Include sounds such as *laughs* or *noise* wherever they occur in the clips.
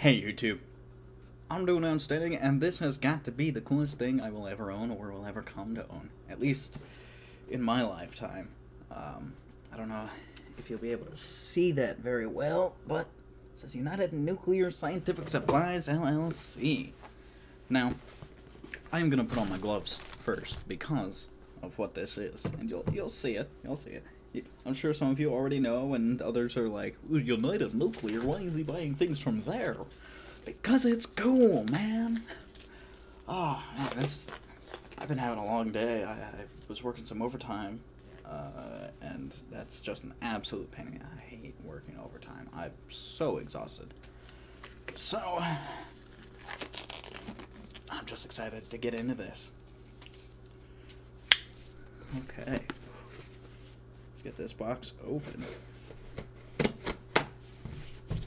Hey YouTube. I'm doing outstanding, and this has got to be the coolest thing I will ever own or will ever come to own. At least in my lifetime. Um, I don't know if you'll be able to see that very well, but it says United Nuclear Scientific Supplies LLC. Now, I'm gonna put on my gloves first because of what this is, and you'll you'll see it. You'll see it. I'm sure some of you already know, and others are like, "Ooh, United Nuclear, why is he buying things from there? Because it's cool, man. Oh man, this. I've been having a long day. I, I was working some overtime, uh, and that's just an absolute pain. I hate working overtime. I'm so exhausted. So, I'm just excited to get into this. Okay. Let's get this box open.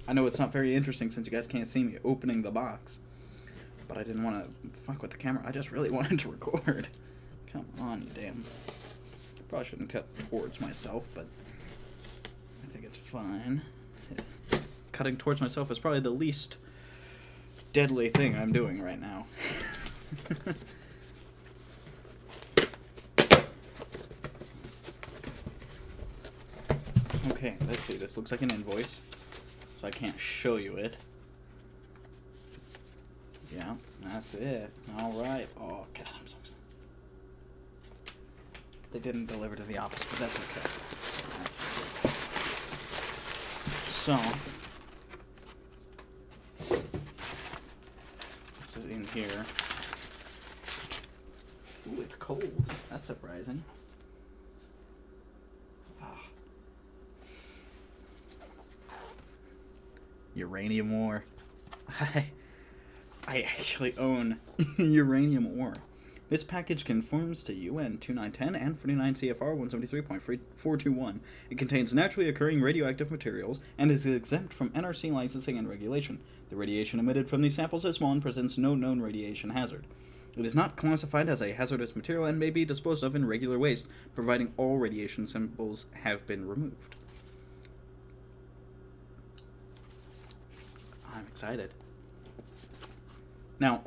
I know it's not very interesting since you guys can't see me opening the box, but I didn't want to fuck with the camera. I just really *laughs* wanted to record. Come on, you damn. Probably shouldn't cut towards myself, but I think it's fine. Cutting towards myself is probably the least deadly thing I'm doing right now. *laughs* okay, let's see. This looks like an invoice, so I can't show you it. Yeah, that's it. All right. Oh God, I'm so excited. They didn't deliver to the office, but that's okay. That's so. This is in here. Ooh, it's cold. That's surprising. Uranium ore. I, I actually own *laughs* uranium ore. This package conforms to UN 2910 and 49 CFR 173.421. It contains naturally occurring radioactive materials and is exempt from NRC licensing and regulation. The radiation emitted from these samples is small and presents no known radiation hazard. It is not classified as a hazardous material and may be disposed of in regular waste, providing all radiation samples have been removed. I'm excited. Now,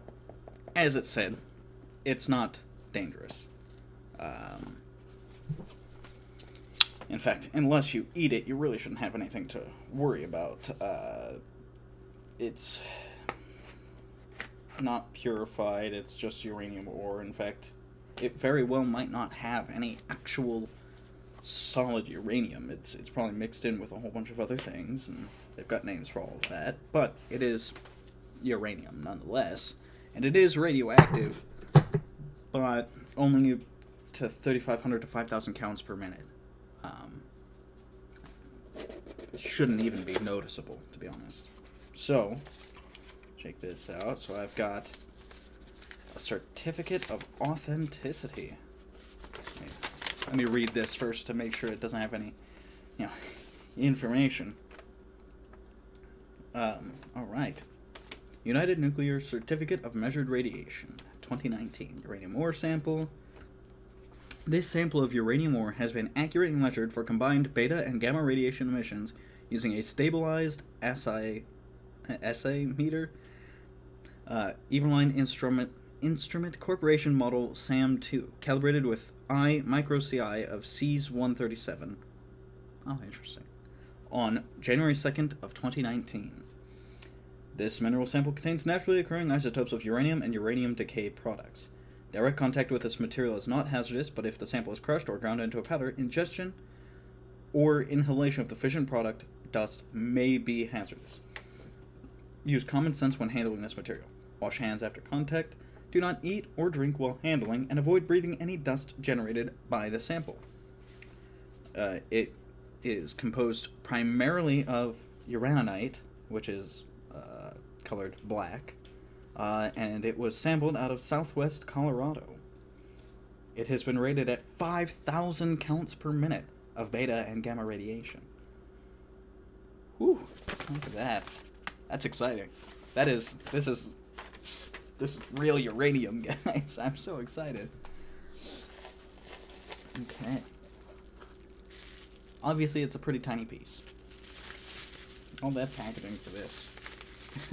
as it said, it's not dangerous. Um, in fact, unless you eat it, you really shouldn't have anything to worry about. Uh, it's not purified, it's just uranium ore. In fact, it very well might not have any actual solid uranium. It's it's probably mixed in with a whole bunch of other things, and they've got names for all of that. But it is uranium nonetheless, and it is radioactive, but only to 3,500 to 5,000 counts per minute. Um, shouldn't even be noticeable, to be honest. So, check this out. So I've got a certificate of authenticity. Let me read this first to make sure it doesn't have any, you know, information. Um, all right. United Nuclear Certificate of Measured Radiation, 2019. Uranium ore sample. This sample of uranium ore has been accurately measured for combined beta and gamma radiation emissions using a stabilized assay, assay meter, uh, Eberline Instrument Instrument Corporation model SAM2, calibrated with I micro CI of Cs 137. Oh, interesting. On January 2nd of 2019. This mineral sample contains naturally occurring isotopes of uranium and uranium decay products. Direct contact with this material is not hazardous, but if the sample is crushed or ground into a powder, ingestion or inhalation of the fission product dust may be hazardous. Use common sense when handling this material. Wash hands after contact. Do not eat or drink while handling, and avoid breathing any dust generated by the sample. Uh, it is composed primarily of uraninite, which is uh, colored black, uh, and it was sampled out of southwest Colorado. It has been rated at 5,000 counts per minute of beta and gamma radiation. Whew, look at that. That's exciting. That is, this is, this is real uranium, *laughs* guys. I'm so excited. Okay. Obviously, it's a pretty tiny piece. All that packaging for this. *laughs*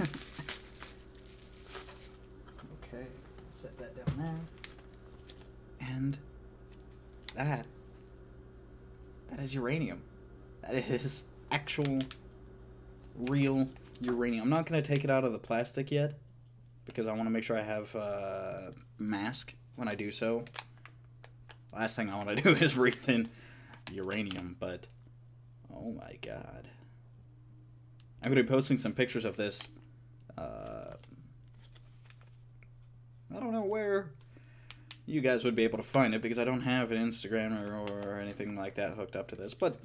okay, set that down there. And that that is uranium. That is actual real uranium. I'm not going to take it out of the plastic yet because I want to make sure I have a mask when I do so. Last thing I want to *laughs* do is breathe in uranium, but oh my god. I'm going to be posting some pictures of this. Uh, I don't know where you guys would be able to find it because I don't have an Instagram or, or anything like that hooked up to this, but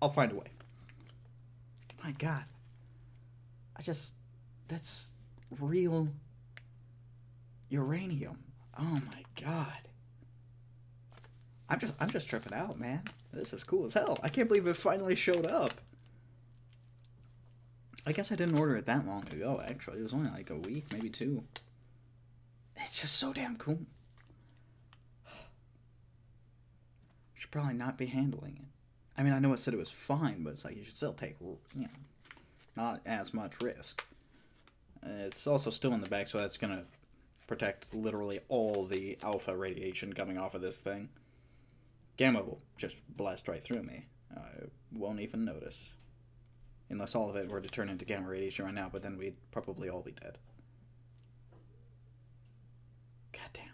I'll find a way. My god. I just that's real uranium. Oh my god. I'm just I'm just tripping out, man. This is cool as hell. I can't believe it finally showed up. I guess I didn't order it that long ago, actually. It was only like a week, maybe two. It's just so damn cool. *sighs* Should probably not be handling it. I mean, I know it said it was fine, but it's like you should still take, you know, not as much risk. It's also still in the bag, so that's gonna protect literally all the alpha radiation coming off of this thing. Gamma will just blast right through me. I won't even notice. Unless all of it were to turn into gamma radiation right now, but then we'd probably all be dead. Goddamn.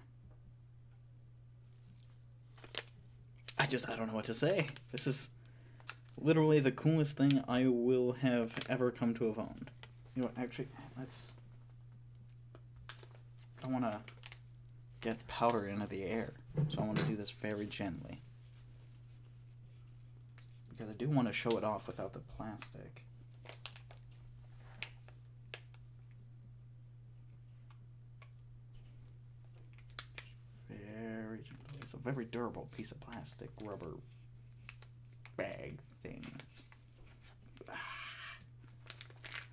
I just, I don't know what to say. This is literally the coolest thing I will have ever come to have owned. You know what, actually, let's... I want to get powder into the air, so I want to do this very gently. Because I do want to show it off without the plastic. Very gently. It's a very durable piece of plastic rubber bag thing. *sighs*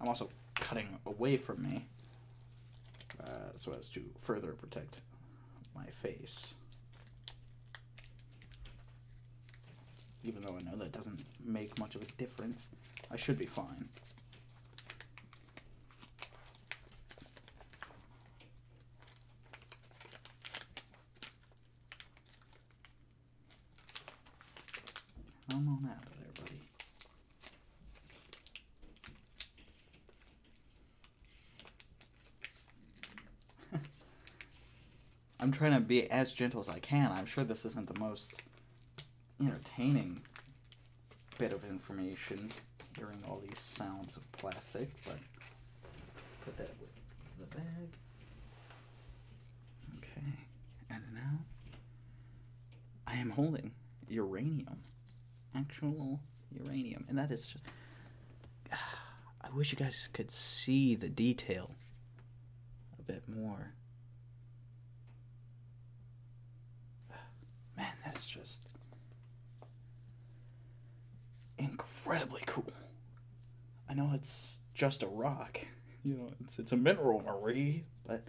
I'm also cutting away from me uh, so as to further protect my face. Even though I know that doesn't make much of a difference, I should be fine. Come on out of there, buddy. I'm trying to be as gentle as I can. I'm sure this isn't the most entertaining bit of information, hearing all these sounds of plastic, but put that with the bag. Okay, and now I am holding uranium, actual uranium, and that is just. *sighs* I wish you guys could see the detail a bit more. Man, that is just incredibly cool. I know it's just a rock, *laughs* you know, it's, it's a mineral, Marie, but.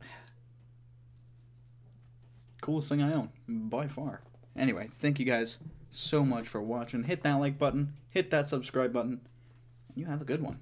*sighs* Coolest thing I own, by far. Anyway, thank you guys so much for watching. Hit that like button, hit that subscribe button, and you have a good one.